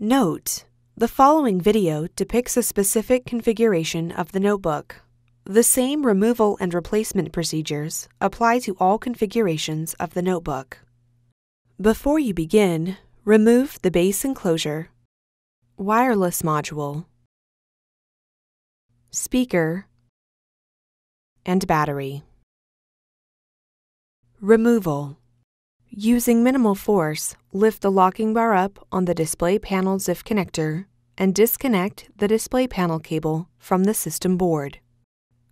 Note: The following video depicts a specific configuration of the notebook. The same removal and replacement procedures apply to all configurations of the notebook. Before you begin, remove the base enclosure, wireless module, speaker, and battery. Removal Using minimal force, lift the locking bar up on the display panel ZIF connector and disconnect the display panel cable from the system board.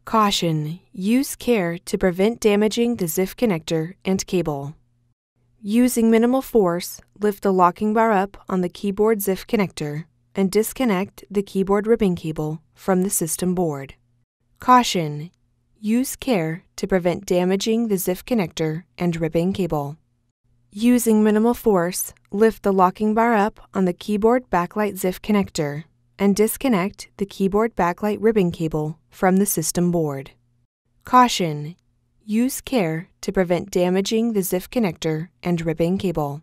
Caution: Use care to prevent damaging the ZIF connector and cable. Using minimal force, lift the locking bar up on the keyboard ZIF connector and disconnect the keyboard ribbon cable from the system board. Caution: Use care to prevent damaging the ZIF connector and ribbon cable. Using minimal force, lift the locking bar up on the keyboard backlight ZIF connector and disconnect the keyboard backlight ribbon cable from the system board. Caution: Use care to prevent damaging the ZIF connector and ribbon cable.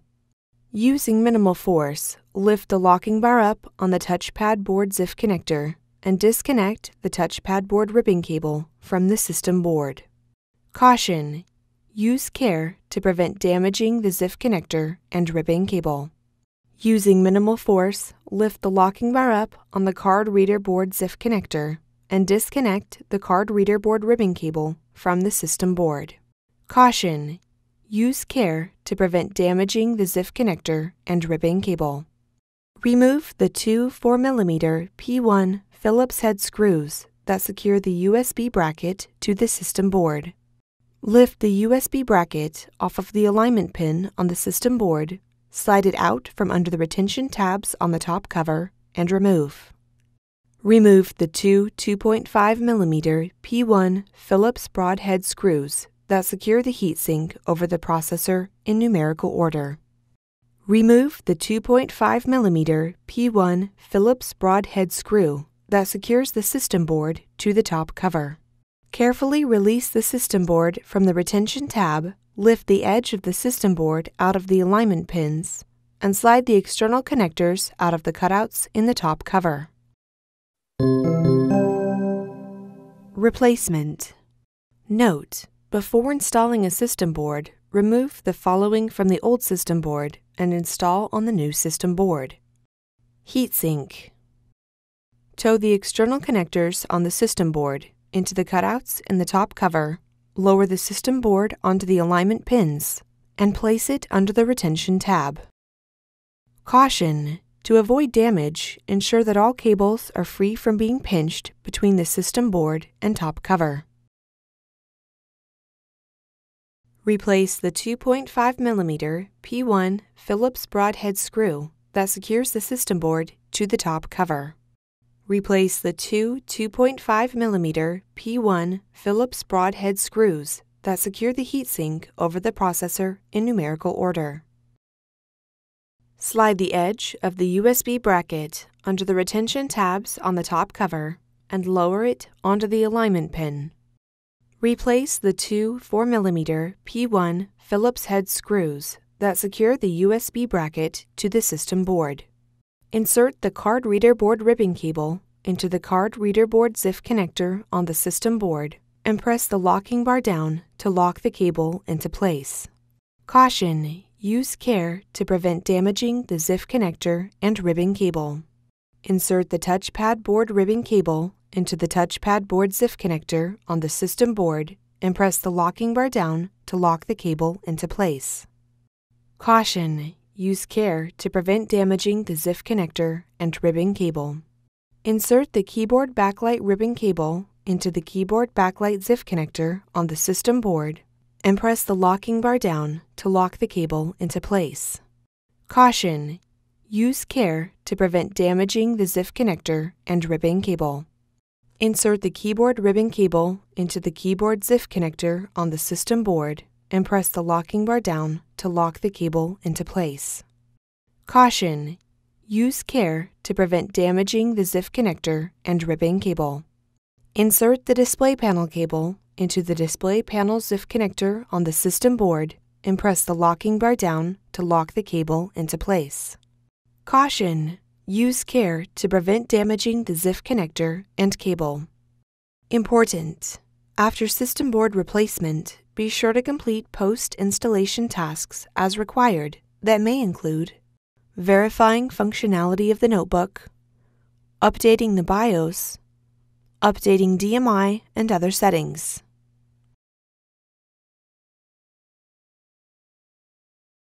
Using minimal force, lift the locking bar up on the touchpad board ZIF connector and disconnect the touchpad board ribbon cable from the system board. Caution: Use care to prevent damaging the ZIF connector and ribbon cable. Using minimal force, lift the locking bar up on the card reader board ZIF connector and disconnect the card reader board ribbon cable from the system board. Caution: Use care to prevent damaging the ZIF connector and ribbon cable. Remove the two 4mm P1 Phillips head screws that secure the USB bracket to the system board. Lift the USB bracket off of the alignment pin on the system board, slide it out from under the retention tabs on the top cover, and remove. Remove the two 2.5mm P1 Phillips broadhead screws that secure the heatsink over the processor in numerical order. Remove the 2.5mm P1 Phillips broadhead screw that secures the system board to the top cover. Carefully release the system board from the retention tab, lift the edge of the system board out of the alignment pins, and slide the external connectors out of the cutouts in the top cover. Replacement Note: Before installing a system board, remove the following from the old system board and install on the new system board. Heatsink Tow the external connectors on the system board into the cutouts in the top cover, lower the system board onto the alignment pins, and place it under the retention tab. Caution! To avoid damage, ensure that all cables are free from being pinched between the system board and top cover. Replace the 2.5mm P1 Phillips broadhead screw that secures the system board to the top cover. Replace the two 2.5mm P1 Phillips broadhead screws that secure the heatsink over the processor in numerical order. Slide the edge of the USB bracket under the retention tabs on the top cover and lower it onto the alignment pin. Replace the two 4mm P1 Phillips head screws that secure the USB bracket to the system board. Insert the card reader board ribbon cable into the card reader board ZIF connector on the system board and press the locking bar down to lock the cable into place. Caution: Use care to prevent damaging the ZIF connector and ribbon cable. Insert the touchpad board ribbon cable into the touchpad board ZIF connector on the system board and press the locking bar down to lock the cable into place. Caution: Use care to prevent damaging the ZIF connector and ribbon cable. Insert the keyboard backlight ribbon cable into the keyboard backlight ZIF connector on the system board and press the locking bar down to lock the cable into place. Caution! Use care to prevent damaging the ZIF connector and ribbon cable. Insert the keyboard ribbon cable into the keyboard ZIF connector on the system board and press the locking bar down to lock the cable into place. Caution! Use care to prevent damaging the ZIF connector and ribbon cable. Insert the display panel cable into the display panel ZIF connector on the system board and press the locking bar down to lock the cable into place. Caution! Use care to prevent damaging the ZIF connector and cable. Important! After system board replacement, be sure to complete post installation tasks as required that may include verifying functionality of the notebook, updating the BIOS, updating DMI and other settings.